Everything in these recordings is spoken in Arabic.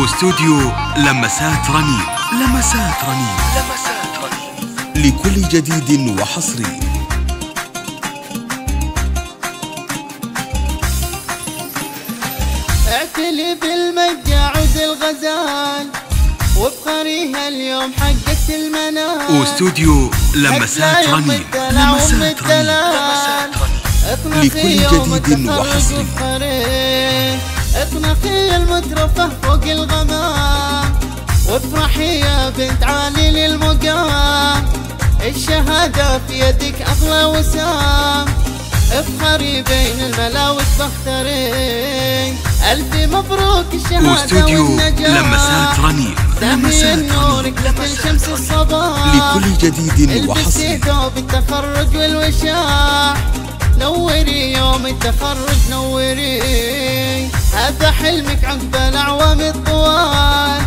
واستوديو لمسات رنين. لمسات رنين. لمسات رنين لكل جديد وحصري. اعتلي بالمجاعد الغزال وبخريها اليوم حقت المنال. واستوديو لمسات رنين. لمسات رنين. لكل جديد وحصري. اطنقي المترفة فوق الغمام. وافرحي يا بنت علي للمقام. الشهادة في يدك أغلى وسام. افخري بين الملا وتفخري ألف مبروك الشهادة والنجاة. لمسات رنين لمسات نورك مثل شمس الصباح. لكل جديد وحصري. ثوب التخرج والوشاح نوري يوم التخرج نوري. هذا حلمك عقب الأعوام الطوال.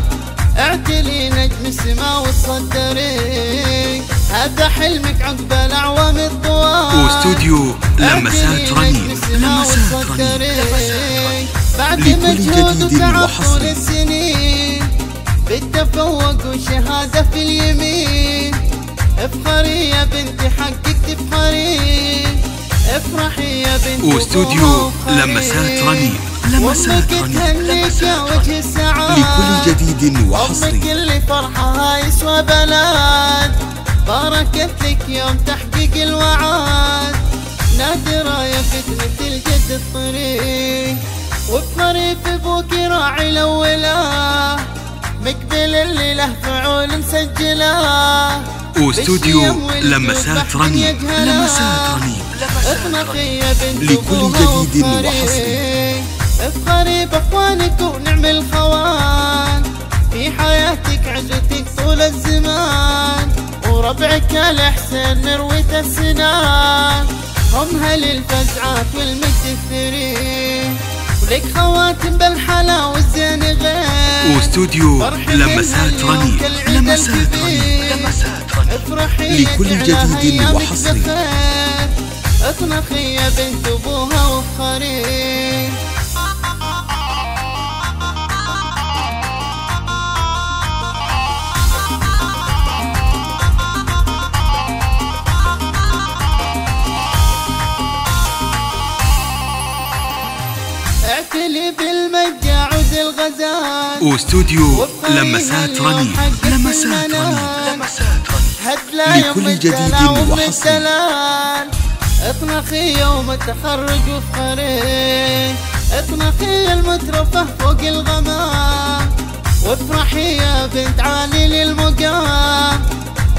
اعتلي نجم السماء والصدري هذا حلمك عقب الأعوام الطوال. واستوديو لمسات رنين. لمسات رنين. بعد لكل مجهود جديد وتعب طول وحصري. السنين. بالتفوق وشهادة في اليمين. افخري يا بنتي حقك تفخري افرحي يا بنتي واستوديو. لمسات رنين. لمسات لكل جديد وحصري. اللي فرحها يسوى بلاد. باركت لك يوم تحقيق الوعاد نادرة يا فتنة الجد الطريق. وبطريق أبوك راعي الاولى مقبل اللي له فعول مسجلة. وأستوديو لمسات رنين. لمسات رنين لكل جديد. وحصري. باخوانك ونعم الخوان في حياتك عزتك طول الزمان وربعك الحسين مروة السنان هم هل الفزعات والمجد الثري ولك خواتم بالحلا والزين غير واستوديو لمسات رنين لمسات. رنين لمسات افرحي لكل جديد وحصري. بخير. اطنخي يا بنت ابوها وافخري الغزال واستوديو لمسات رنين لمسات. رنين لمسات رنين لكل جديد. الدلال اطنخي يوم التخرج وافخري اطنخي المترفة فوق الغمام. وافرحي يا بنت علي للمقام.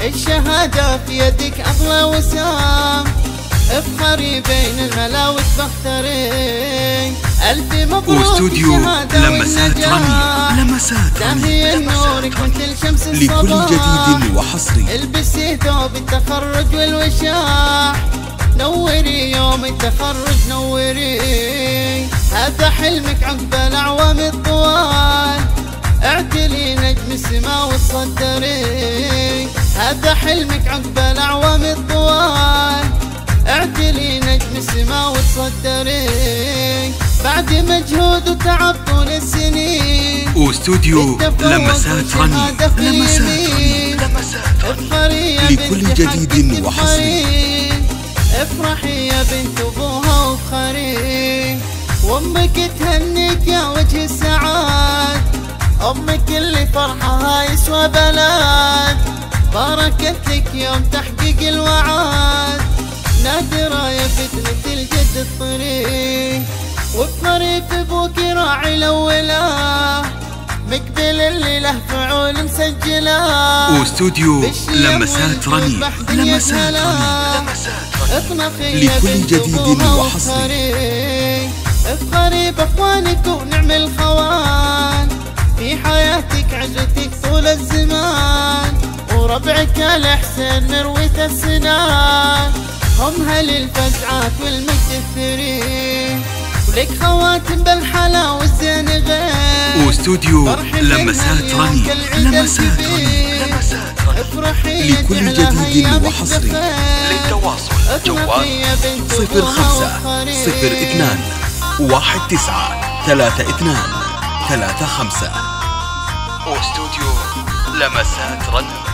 الشهادة في يدك أغلى وسام. افخري بين الملا وتفخري ألف مبروك واستوديو لمسات. رنين لمسات رنين داهي نورك مثل شمس الصباح لكل جديد وحصري. البسي ثوب التخرج والوشاح نوري يوم التخرج نوري. هذا حلمك عقب الأعوام الطوال. اعتلي نجم السماء والصدري هذا حلمك عقب الأعوام الطوال. اعتلي نجم السماء والصدري بعد مجهود وتعب طول السنين. واستوديو لمسات في لمسات. رنين لمسات يا لكل جديد وحصري. افرحي يا بنت أبوها وافخري وأمك تهنيك يا وجه السعاد. أمك اللي فرحها يسوى بلاد. باركت لك يوم تحقيق الوعاد. نادرة يا فتنة الجد الطريق. أبوك راعي الأولى. مقبل اللي له فعول مسجلة. واستوديو لمسات بحر لمسات. رنين لمسات لكل جديد وحصري. وافخري. افخري بأخوانك ونعم الخوان. في حياتك عزتك طول الزمان. وربعك الحسين مروة السنان. هم هل الفزعات والمجد الثري. ولك خواتم بالحلا والزين غير واستوديو لمسات كالعيد لمسات. رنين لمسات لكل جديد وحصري. للتواصل جوال صفر خمسة. صفر اثنان واحد تسعة ثلاثة اثنان ثلاثة خمسة واستوديو لمسات رنم